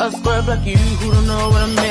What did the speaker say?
A scrub like you who don't know what I'm.